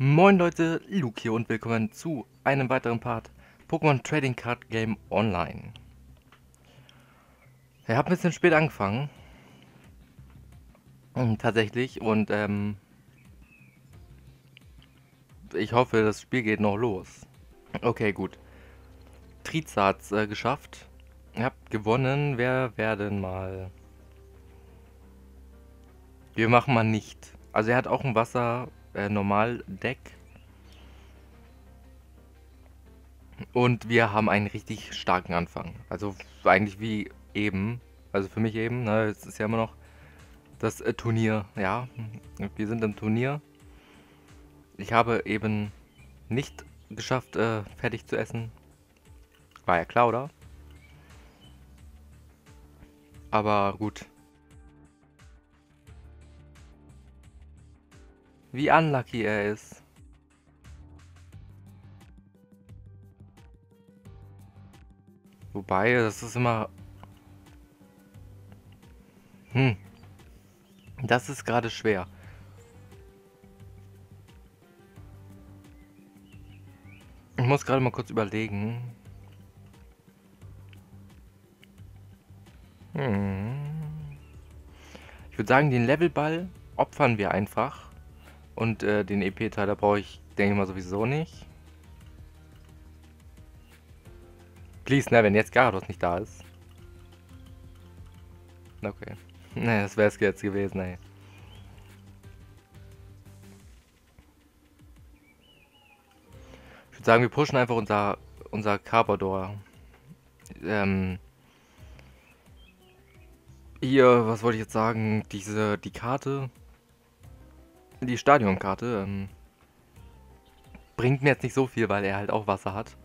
Moin Leute, Luke hier und willkommen zu einem weiteren Part Pokémon Trading Card Game Online. Ich habe ein bisschen spät angefangen. Hm, tatsächlich und ähm, ich hoffe, das Spiel geht noch los. Okay, gut. Trizards äh, geschafft. Ihr habt gewonnen. Wer werden mal... Wir machen mal nicht. Also er hat auch ein Wasser äh, Normal-Deck. Und wir haben einen richtig starken Anfang. Also eigentlich wie eben. Also für mich eben. Ne, es ist ja immer noch das äh, Turnier. Ja, wir sind im Turnier. Ich habe eben nicht geschafft, äh, fertig zu essen. War ja klar, oder? Aber gut. Wie unlucky er ist. Wobei, das ist immer... Hm. Das ist gerade schwer. Ich muss gerade mal kurz überlegen. Hm. Ich würde sagen, den Levelball opfern wir einfach. Und äh, den EP-Teiler brauche ich, denke ich mal, sowieso nicht. Please, ne, wenn jetzt Garados nicht da ist. Okay. Ne, das wäre es jetzt gewesen, ey. Ich würde sagen, wir pushen einfach unser, unser Carbador. Ähm, hier, was wollte ich jetzt sagen? Diese, die Karte, die Stadionkarte, ähm, bringt mir jetzt nicht so viel, weil er halt auch Wasser hat.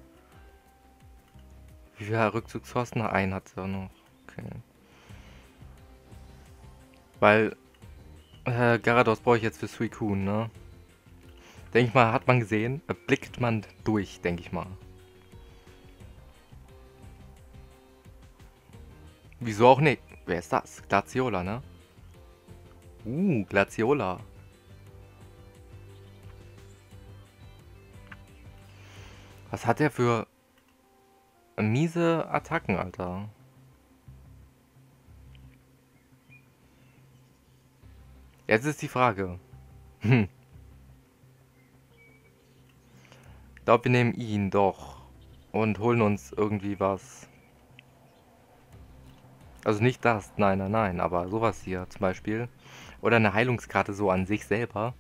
Wie viel Rückzugskosten? Ein hat er noch. Okay. Weil, äh, Garados brauche ich jetzt für Suicune, ne? Denke ich mal, hat man gesehen, blickt man durch, denke ich mal. Wieso auch nicht? Wer ist das? Glaciola, ne? Uh, Glaciola. Was hat er für miese Attacken, Alter? Jetzt ist die Frage. Hm. Ich glaube, wir nehmen ihn doch. Und holen uns irgendwie was. Also nicht das, nein, nein, nein, aber sowas hier zum Beispiel. Oder eine Heilungskarte so an sich selber.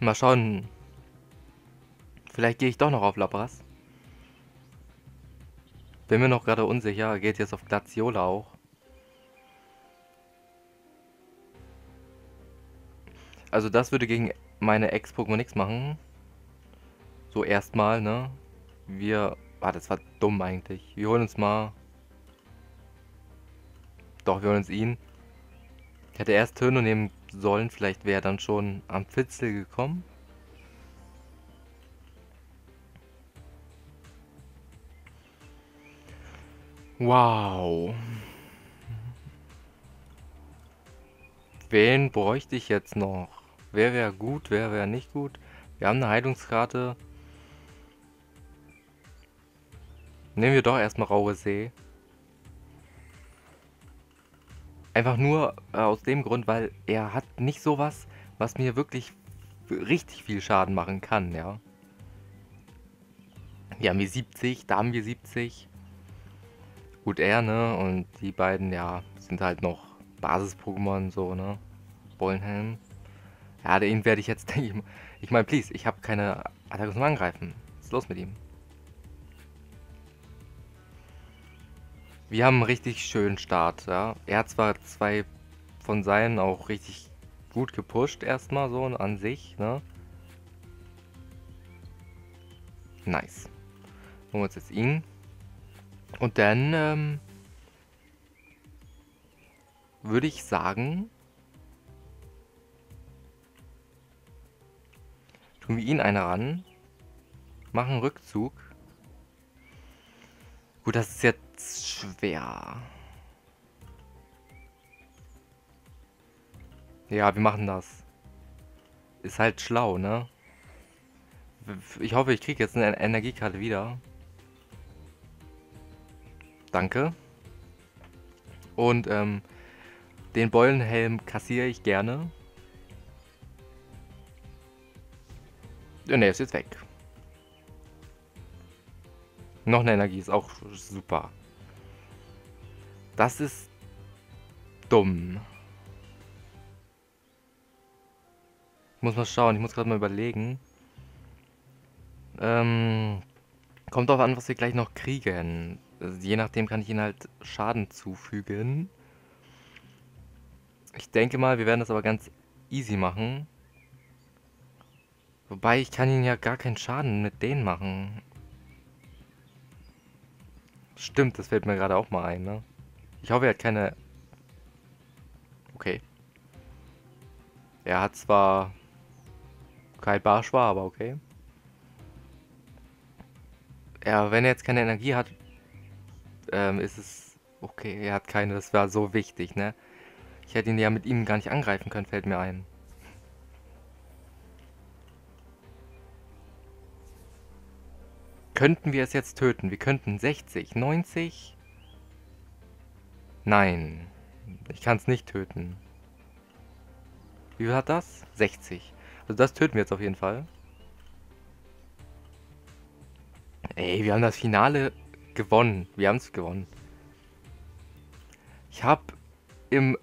Mal schauen. Vielleicht gehe ich doch noch auf Labras. Bin mir noch gerade unsicher. Geht jetzt auf Glaciola auch. Also das würde gegen meine Ex-Pokémon nichts machen. So erstmal, ne? Wir... Ah, das war dumm eigentlich. Wir holen uns mal... Doch, wir holen uns ihn. Ich hätte erst Töne nehmen sollen. Vielleicht wäre dann schon am Fitzel gekommen. Wow. Wen bräuchte ich jetzt noch? Wer wäre gut, wer wäre nicht gut? Wir haben eine Heilungskarte. Nehmen wir doch erstmal Raue See. Einfach nur äh, aus dem Grund, weil er hat nicht sowas, was mir wirklich richtig viel Schaden machen kann, ja. Hier haben wir 70, da haben wir 70. Gut, er, ne? Und die beiden, ja, sind halt noch Basis-Pokémon, so, ne? Bollenhelm. Ja, den werde ich jetzt, denke ich mal. Ich meine, please, ich habe keine Attacke zum Angreifen. Was ist los mit ihm? Wir haben einen richtig schönen Start, ja. Er hat zwar zwei von seinen auch richtig gut gepusht, erstmal so an sich, ne? Nice. Holen wir uns jetzt ihn. Und dann, ähm, würde ich sagen, tun wir ihn eine ran, machen Rückzug. Gut, das ist jetzt schwer. Ja, wir machen das. Ist halt schlau, ne? Ich hoffe, ich kriege jetzt eine Energiekarte wieder. Danke. Und ähm, den Beulenhelm kassiere ich gerne. Und er ist jetzt weg. Noch eine Energie ist auch super. Das ist dumm. Ich muss mal schauen, ich muss gerade mal überlegen. Ähm, kommt darauf an, was wir gleich noch kriegen. Also je nachdem kann ich ihnen halt Schaden zufügen. Ich denke mal, wir werden das aber ganz easy machen. Wobei, ich kann ihnen ja gar keinen Schaden mit denen machen. Stimmt, das fällt mir gerade auch mal ein, ne? Ich hoffe, er hat keine... Okay. Er hat zwar kein Barsch war, aber okay. Ja, wenn er jetzt keine Energie hat, ähm, ist es okay. Er hat keine, das war so wichtig, ne? Ich hätte ihn ja mit ihm gar nicht angreifen können, fällt mir ein. Könnten wir es jetzt töten? Wir könnten 60, 90... Nein. Ich kann es nicht töten. Wie viel hat das? 60. Also das töten wir jetzt auf jeden Fall. Ey, wir haben das Finale gewonnen. Wir haben es gewonnen. Ich habe im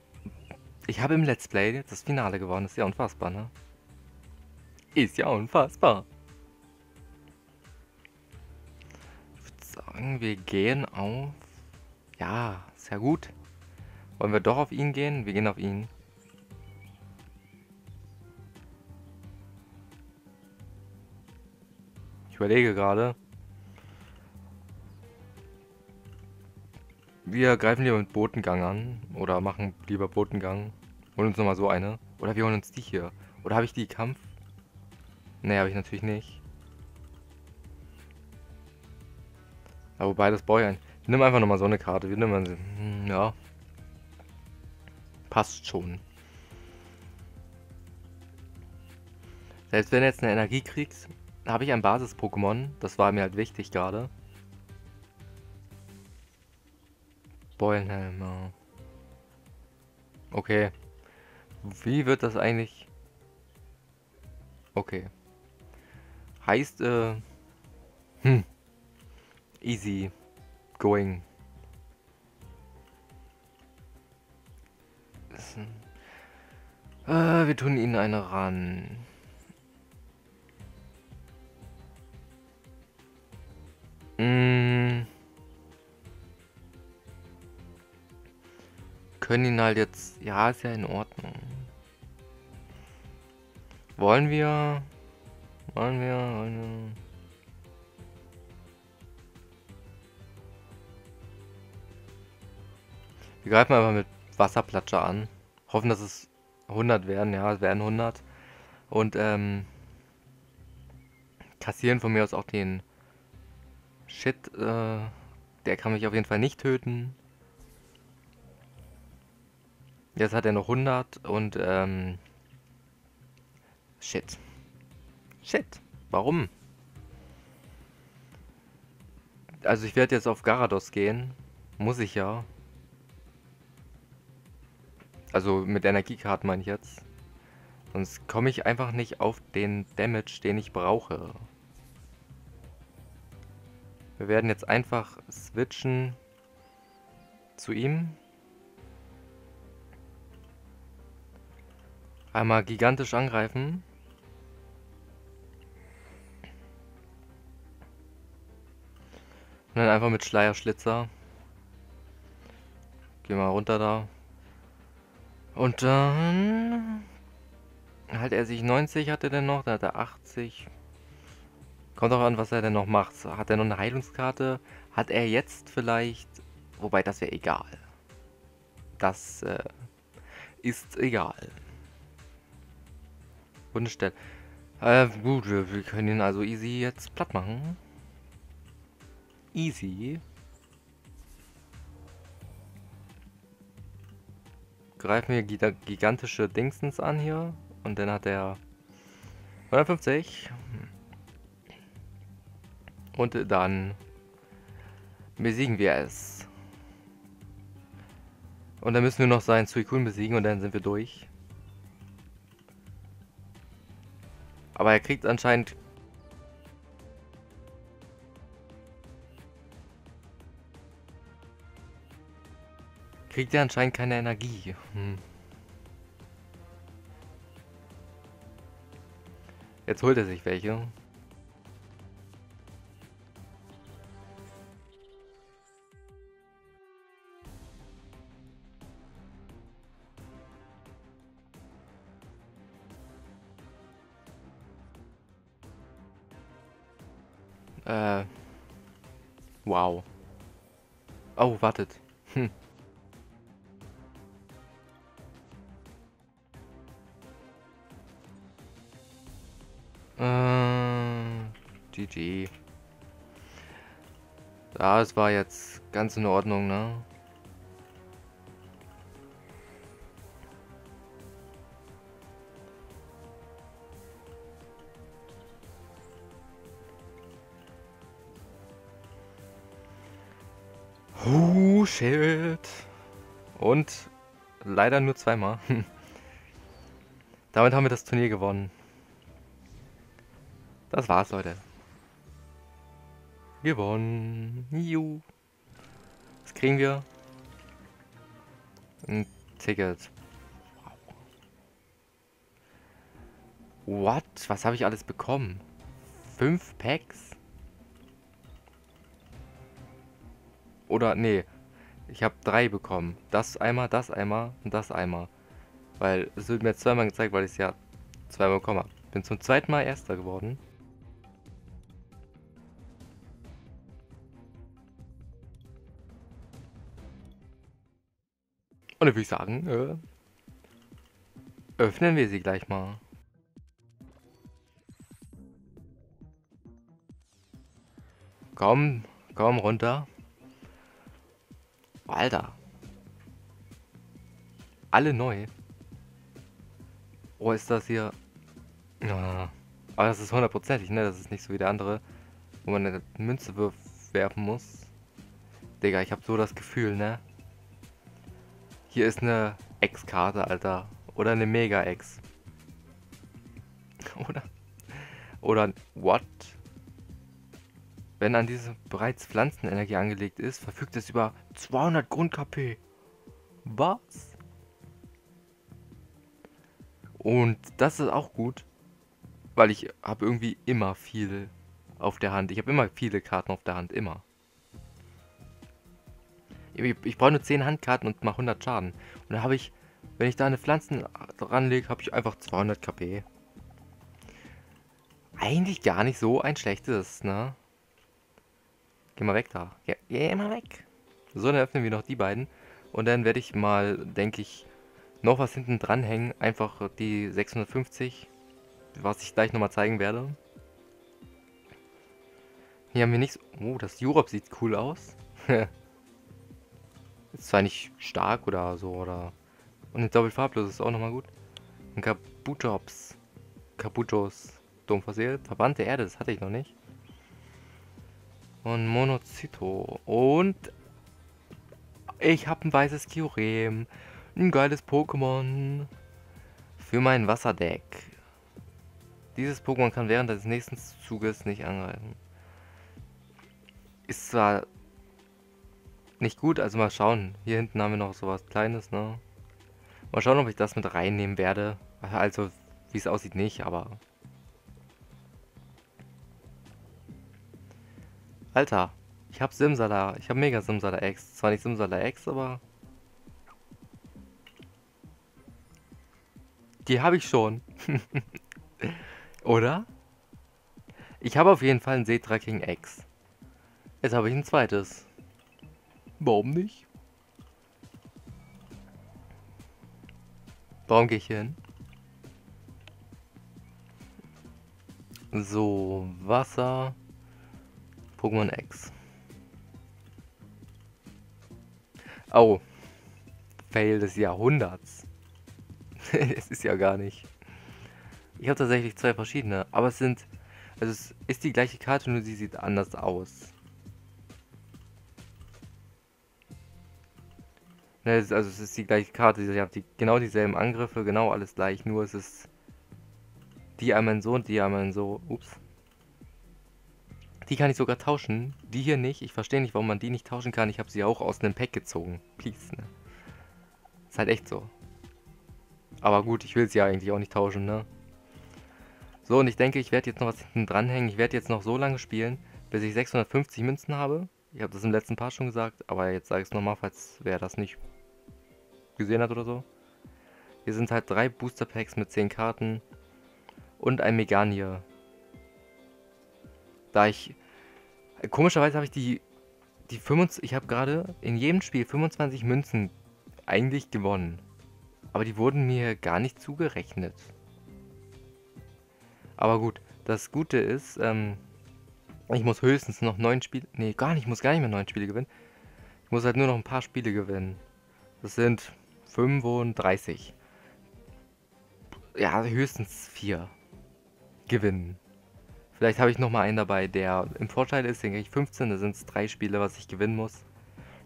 ich habe im Let's Play das Finale gewonnen. Ist ja unfassbar, ne? Ist ja unfassbar. Ich würde sagen, wir gehen auf... Ja, sehr gut. Wollen wir doch auf ihn gehen? Wir gehen auf ihn. Ich überlege gerade. Wir greifen lieber mit Botengang an. Oder machen lieber Botengang. Holen uns nochmal so eine. Oder wir holen uns die hier. Oder habe ich die Kampf? Ne, habe ich natürlich nicht. Aber wobei, das brauche ich ein. Nehme einfach nochmal so eine Karte. Wir nehmen hm, ja. Passt schon. Selbst wenn du jetzt eine Energie kriegst, habe ich ein Basis-Pokémon. Das war mir halt wichtig gerade. Beulenhelm. Okay. Wie wird das eigentlich... Okay. Heißt, äh... Hm. Easy. Going. Äh, wir tun ihnen eine ran. Mm. Können ihn halt jetzt... Ja, ist ja in Ordnung. Wollen wir... Wollen wir... Wollen wir... Wir greifen einfach mit Wasserplatscher an. Hoffen, dass es 100 werden. Ja, es werden 100. Und ähm, kassieren von mir aus auch den Shit, äh, der kann mich auf jeden Fall nicht töten. Jetzt hat er noch 100 und, ähm, Shit. Shit. Warum? Also ich werde jetzt auf Garados gehen. Muss ich ja. Also mit Energiekarten meine ich jetzt. Sonst komme ich einfach nicht auf den Damage, den ich brauche. Wir werden jetzt einfach switchen zu ihm. Einmal gigantisch angreifen. Und dann einfach mit Schleierschlitzer. Geh mal runter da. Und dann... Halt er sich 90 hatte der noch, da hat er 80. Kommt auch an, was er denn noch macht. Hat er noch eine Heilungskarte? Hat er jetzt vielleicht... Wobei, das wäre egal. Das äh, ist egal. Wunderstelle. Äh, gut, wir, wir können ihn also easy jetzt platt machen. Easy. Greifen wir gigantische Dingsens an hier. Und dann hat er 150. Und dann besiegen wir es. Und dann müssen wir noch seinen Suikun besiegen und dann sind wir durch. Aber er kriegt anscheinend kriegt er anscheinend keine Energie. Hm. Jetzt holt er sich welche. Äh. Wow. Oh, wartet. Hm. GG. War jetzt ganz in Ordnung, ne? Oh, shit. Und leider nur zweimal. Damit haben wir das Turnier gewonnen. Das war's, Leute. Gewonnen. Juhu. Was kriegen wir? Ein Ticket. What? Was habe ich alles bekommen? Fünf Packs? Oder, nee. Ich habe drei bekommen. Das einmal, das einmal und das einmal. Weil es wird mir zweimal gezeigt, weil ich es ja zweimal bekommen habe. Bin zum zweiten Mal Erster geworden. Und dann würde ich sagen, äh, öffnen wir sie gleich mal. Komm, komm runter. Alter. Alle neu. Oh, ist das hier... Ja. Aber das ist hundertprozentig, ne? Das ist nicht so wie der andere, wo man eine Münze werfen muss. Digga, ich habe so das Gefühl, ne? Hier ist eine X-Karte, Alter. Oder eine Mega-X. Oder? Oder what? Wenn an diese bereits Pflanzenenergie angelegt ist, verfügt es über 200 Grund-KP. Was? Und das ist auch gut, weil ich habe irgendwie immer viel auf der Hand. Ich habe immer viele Karten auf der Hand, immer. Ich, ich brauche nur 10 Handkarten und mache 100 Schaden. Und dann habe ich, wenn ich da eine Pflanzen ranlege, habe ich einfach 200 KP. Eigentlich gar nicht so ein schlechtes, ne? Geh mal weg da. Geh, geh mal weg. So, dann öffnen wir noch die beiden. Und dann werde ich mal, denke ich, noch was hinten dranhängen. Einfach die 650, was ich gleich nochmal zeigen werde. Hier haben wir nichts. Oh, das Europe sieht cool aus. Ist zwar nicht stark oder so, oder... Und ein Doppelfarblos ist auch nochmal gut. Ein Kabutops. Kabutos. Dumm verseelt. Verbannte Erde, das hatte ich noch nicht. Und Monocyto. Und... Ich habe ein weißes Kyurem. Ein geiles Pokémon. Für mein Wasserdeck. Dieses Pokémon kann während des nächsten Zuges nicht angreifen. Ist zwar nicht gut. Also mal schauen. Hier hinten haben wir noch sowas Kleines, ne? Mal schauen, ob ich das mit reinnehmen werde. Also, wie es aussieht, nicht, aber... Alter, ich hab Simsala. Ich hab mega Simsala X. Zwar nicht Simsala X, aber... Die habe ich schon. Oder? Ich habe auf jeden Fall ein Seetra King X. Jetzt habe ich ein zweites. Warum nicht? Warum gehe ich hin? So, Wasser. Pokémon X. Oh. Fail des Jahrhunderts. es ist ja gar nicht. Ich habe tatsächlich zwei verschiedene, aber es sind, also es ist die gleiche Karte, nur sie sieht anders aus. Ne, also es ist die gleiche Karte, sie hat die, genau dieselben Angriffe, genau alles gleich, nur es ist die einmal so und die einmal so. Ups. Die kann ich sogar tauschen. Die hier nicht. Ich verstehe nicht, warum man die nicht tauschen kann. Ich habe sie auch aus einem Pack gezogen. Please, ne? Ist halt echt so. Aber gut, ich will sie ja eigentlich auch nicht tauschen, ne? So, und ich denke, ich werde jetzt noch was hinten dranhängen. Ich werde jetzt noch so lange spielen, bis ich 650 Münzen habe. Ich habe das im letzten Part schon gesagt, aber jetzt sage ich es nochmal, falls wer das nicht gesehen hat oder so. Hier sind halt drei Booster Packs mit 10 Karten und ein Meganier. Da ich... Komischerweise habe ich die... die 25, ich habe gerade in jedem Spiel 25 Münzen eigentlich gewonnen. Aber die wurden mir gar nicht zugerechnet. Aber gut, das Gute ist, ähm, ich muss höchstens noch neun Spiele... Nee, gar nicht, ich muss gar nicht mehr neun Spiele gewinnen. Ich muss halt nur noch ein paar Spiele gewinnen. Das sind 35. Ja, höchstens vier gewinnen. Vielleicht habe ich noch mal einen dabei, der im Vorteil ist, den kriege ich 15, da sind es drei Spiele, was ich gewinnen muss.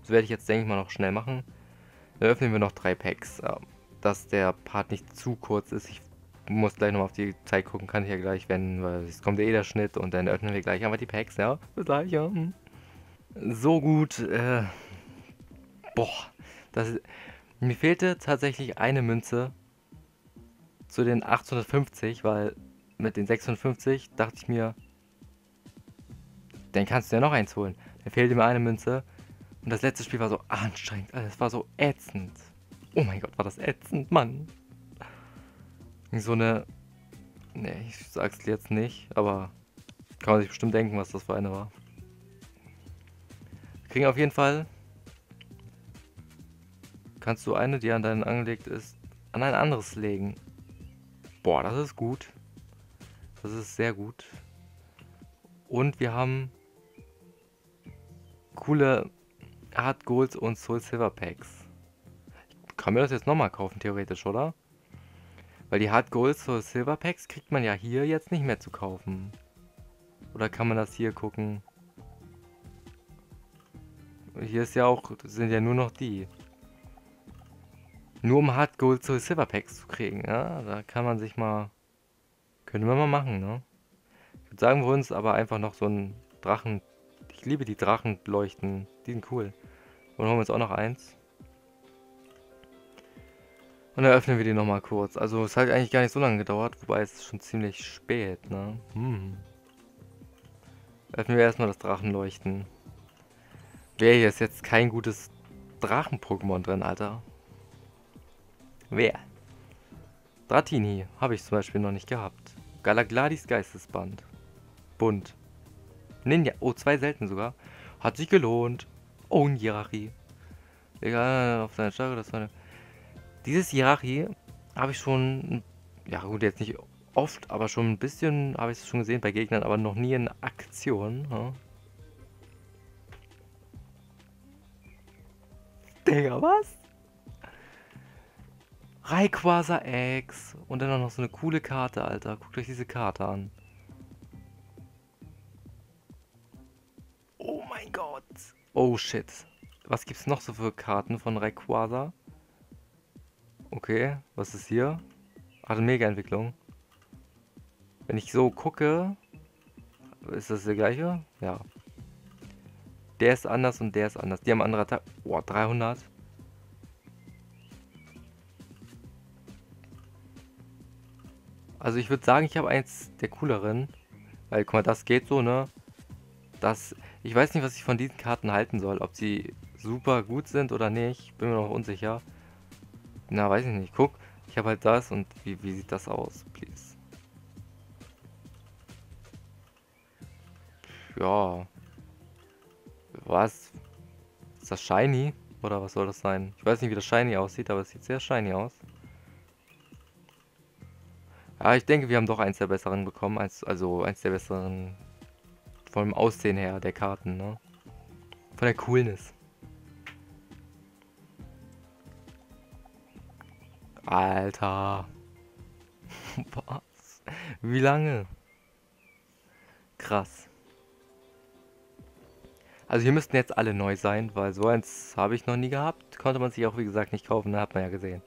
Das werde ich jetzt, denke ich mal, noch schnell machen. Dann öffnen wir noch drei Packs, dass der Part nicht zu kurz ist. Ich muss gleich nochmal auf die Zeit gucken, kann ich ja gleich wenden, weil es kommt eh der Schnitt und dann öffnen wir gleich einfach die Packs, ja. Bis gleich, ja. Hm. So gut, äh, boah, das, mir fehlte tatsächlich eine Münze zu den 850, weil mit den 56 dachte ich mir, dann kannst du ja noch eins holen. Dann fehlte mir eine Münze. Und das letzte Spiel war so anstrengend. Also es war so ätzend. Oh mein Gott, war das ätzend, Mann. So eine... Ne, ich sag's jetzt nicht, aber kann man sich bestimmt denken, was das für eine war. Wir kriegen auf jeden Fall... Kannst du eine, die an deinen angelegt ist, an ein anderes legen. Boah, das ist gut. Das ist sehr gut. Und wir haben coole Hard Golds und Soul Silver Packs. Ich kann mir das jetzt nochmal kaufen, theoretisch, oder? Weil die Hard Golds Soul Silver Packs kriegt man ja hier jetzt nicht mehr zu kaufen. Oder kann man das hier gucken? Hier ist ja auch, sind ja nur noch die. Nur um Hard Gold Soul Silver Packs zu kriegen, ja? Da kann man sich mal können wir mal machen, ne? Ich würde sagen, wir uns aber einfach noch so einen Drachen... Ich liebe die Drachenleuchten. Die sind cool. Und holen wir uns auch noch eins. Und dann öffnen wir die nochmal kurz. Also es hat eigentlich gar nicht so lange gedauert, wobei es ist schon ziemlich spät, ne? Hm. Öffnen wir erstmal das Drachenleuchten. Wer hier ist jetzt kein gutes Drachen-Pokémon drin, Alter? Wer? Dratini habe ich zum Beispiel noch nicht gehabt. Galagladis Geistesband. Bunt. Ninja. Oh, zwei selten sogar. Hat sich gelohnt. Oh, ein Hierarchie. Egal, auf seine Stärke, das war eine... Dieses Hierarchie habe ich schon... Ja gut, jetzt nicht oft, aber schon ein bisschen habe ich es schon gesehen bei Gegnern, aber noch nie in Aktion. Ja. Digga, was? Rayquaza X. Und dann noch so eine coole Karte, Alter. Guckt euch diese Karte an. Oh mein Gott. Oh shit. Was gibt's noch so für Karten von Rayquaza? Okay, was ist hier? Hat eine Mega-Entwicklung. Wenn ich so gucke, ist das der gleiche? Ja. Der ist anders und der ist anders. Die haben andere Attacken. Boah, 300. Also ich würde sagen, ich habe eins der cooleren. Weil, guck mal, das geht so, ne? Das, ich weiß nicht, was ich von diesen Karten halten soll. Ob sie super gut sind oder nicht. Bin mir noch unsicher. Na, weiß ich nicht. Guck, ich habe halt das und wie, wie sieht das aus, please? Ja. Was? Ist das shiny? Oder was soll das sein? Ich weiß nicht, wie das shiny aussieht, aber es sieht sehr shiny aus. Ja, ich denke, wir haben doch eins der besseren bekommen, als, also eins der besseren vom Aussehen her der Karten, ne? Von der Coolness. Alter. Was? Wie lange? Krass. Also hier müssten jetzt alle neu sein, weil so eins habe ich noch nie gehabt. Konnte man sich auch, wie gesagt, nicht kaufen, ne? hat man ja gesehen.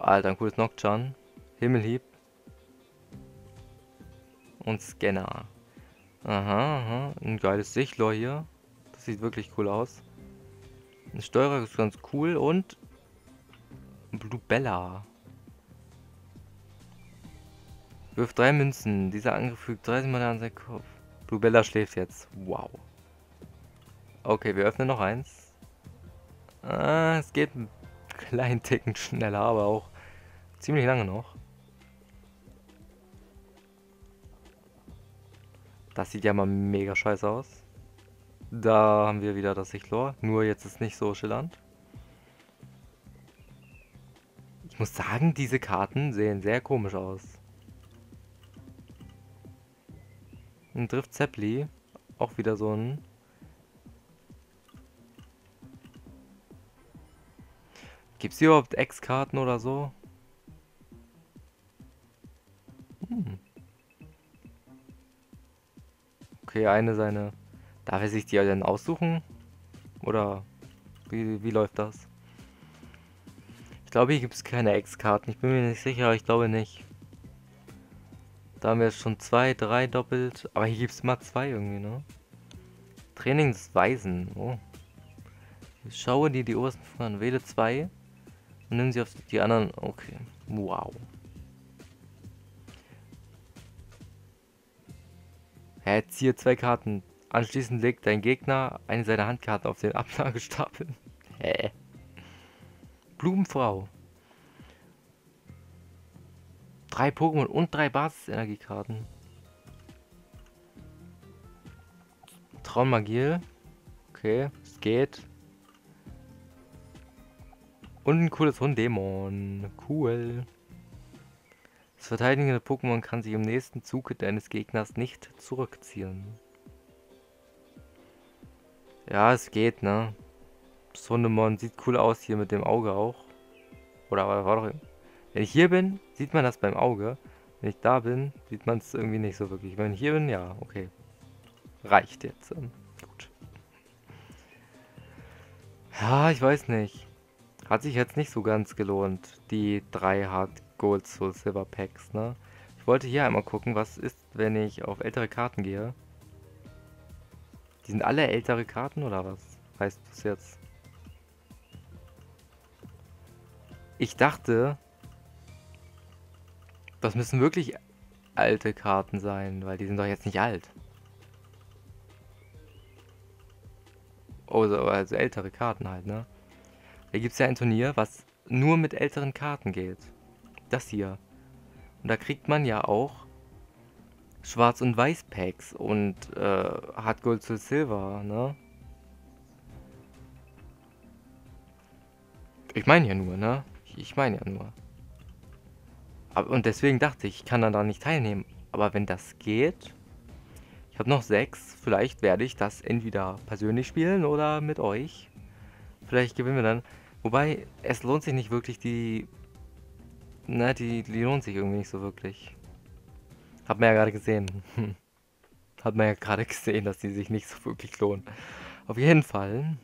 Alter, ein cooles Nocturne. Himmelhieb. Und Scanner. Aha, aha. Ein geiles Sichtlohr hier. Das sieht wirklich cool aus. Ein Steuerer ist ganz cool und Blue Bella. Wirft drei Münzen. Dieser Angriff fügt 30 Mal an seinen Kopf. Blue Bella schläft jetzt. Wow. Okay, wir öffnen noch eins. Ah, es geht einen kleinen Ticken schneller, aber auch ziemlich lange noch. Das sieht ja mal mega scheiße aus. Da haben wir wieder das Sichtlor. Nur jetzt ist nicht so schillernd. Ich muss sagen, diese Karten sehen sehr komisch aus. Ein Drift Zeppli. Auch wieder so ein... Gibt es hier überhaupt X-Karten oder so? Okay, eine seine... Darf er sich die dann aussuchen? Oder wie, wie läuft das? Ich glaube, hier gibt es keine Ex-Karten. Ich bin mir nicht sicher, aber ich glaube nicht. Da haben wir jetzt schon zwei, drei doppelt. Aber hier gibt es mal zwei irgendwie, ne? Trainingsweisen. Oh. Ich schaue dir die obersten an. Wähle zwei. Und nimm sie auf die anderen. Okay. Wow. Er ziehe zwei Karten. Anschließend legt dein Gegner eine seiner Handkarten auf den Ablagestapel. Hä? Blumenfrau. Drei Pokémon und drei Basisenergiekarten. Traummagiel. Okay, es geht. Und ein cooles Hunddämon. Cool. Das verteidigende Pokémon kann sich im nächsten Zug deines Gegners nicht zurückziehen. Ja, es geht, ne? Das sieht cool aus hier mit dem Auge auch. Oder war doch... Wenn ich hier bin, sieht man das beim Auge. Wenn ich da bin, sieht man es irgendwie nicht so wirklich. Wenn ich hier bin, ja, okay. Reicht jetzt. Ähm, gut. Ja, ich weiß nicht. Hat sich jetzt nicht so ganz gelohnt, die drei Hard Gold Soul Silver Packs, ne? Ich wollte hier einmal gucken, was ist, wenn ich auf ältere Karten gehe. Die sind alle ältere Karten oder was? Heißt das jetzt? Ich dachte, das müssen wirklich alte Karten sein, weil die sind doch jetzt nicht alt. Oh, also ältere Karten halt, ne? Da gibt es ja ein Turnier, was nur mit älteren Karten geht das hier. Und da kriegt man ja auch Schwarz- und Weiß-Packs und äh, Hard Gold zu Silver, ne? Ich meine ja nur, ne? Ich meine ja nur. Aber, und deswegen dachte ich, ich kann dann da nicht teilnehmen. Aber wenn das geht, ich habe noch sechs, vielleicht werde ich das entweder persönlich spielen oder mit euch. Vielleicht gewinnen wir dann. Wobei, es lohnt sich nicht wirklich, die na, die, die lohnt sich irgendwie nicht so wirklich. Hat man ja gerade gesehen. Hat man ja gerade gesehen, dass die sich nicht so wirklich lohnen. Auf jeden Fall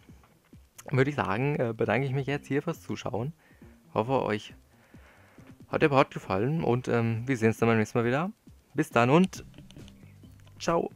würde ich sagen, äh, bedanke ich mich jetzt hier fürs Zuschauen. Hoffe, euch hat der Part gefallen und ähm, wir sehen uns dann beim nächsten Mal wieder. Bis dann und ciao.